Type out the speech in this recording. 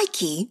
Nike